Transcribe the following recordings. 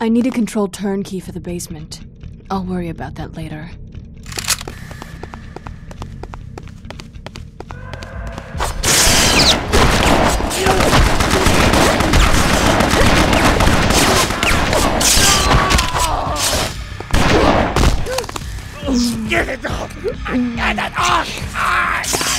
I need a controlled turnkey for the basement. I'll worry about that later. Get it off! Get it off!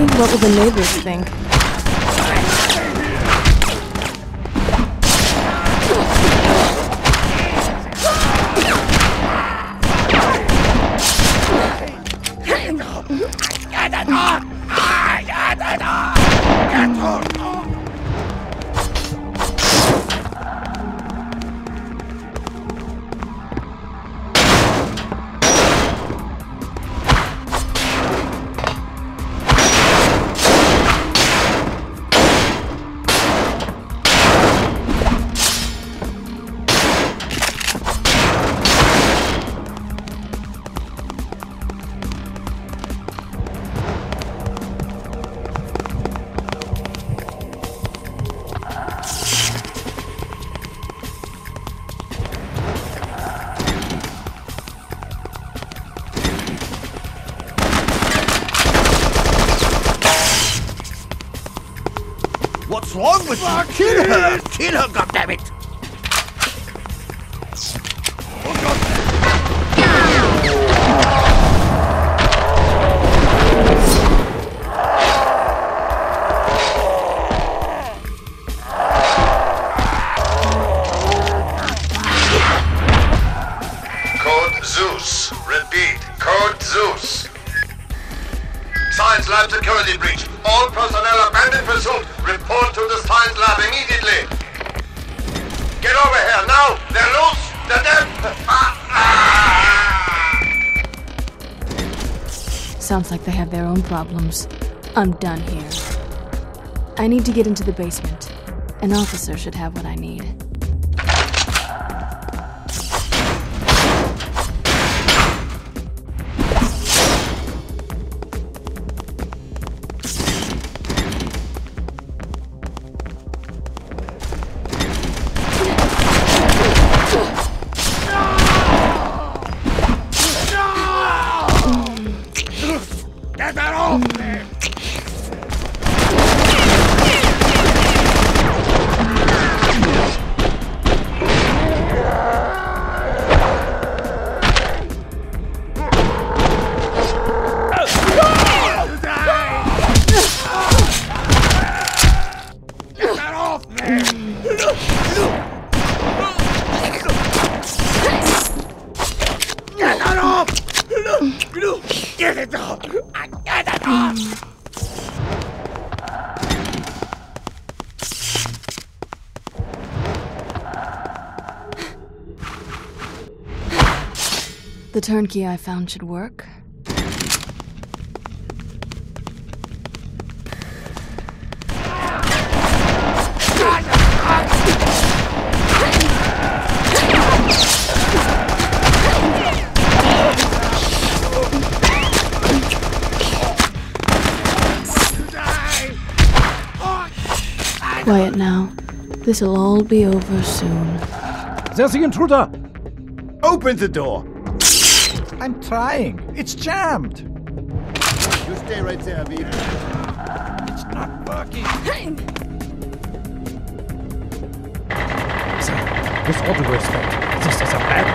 What will the neighbors think? What's wrong with you? Kill her! Kill her, goddammit! Oh, Code Zeus. Repeat. Code Zeus. Science lab security breach. All personnel abandon pursuit. Report to the science lab immediately. Get over here now. They're loose. They're dead. Ah, ah. Sounds like they have their own problems. I'm done here. I need to get into the basement. An officer should have what I need. Get that off me! Get that off me! The turnkey I found should work. Quiet now. This'll all be over soon. There's the intruder! Open the door! I'm trying. It's jammed. You stay right there, Aviv. It's not working. So, with all due respect, this is a bad.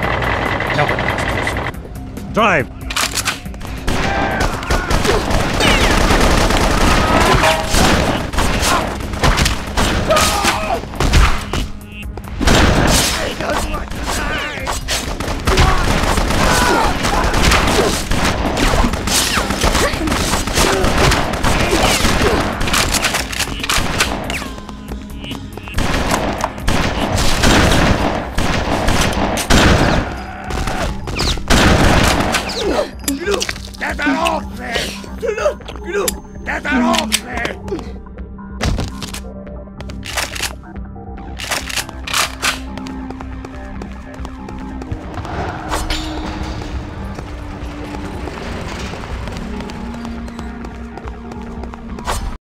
No one has to. Drive! Get that off me! Get up! Get up! Get that off me!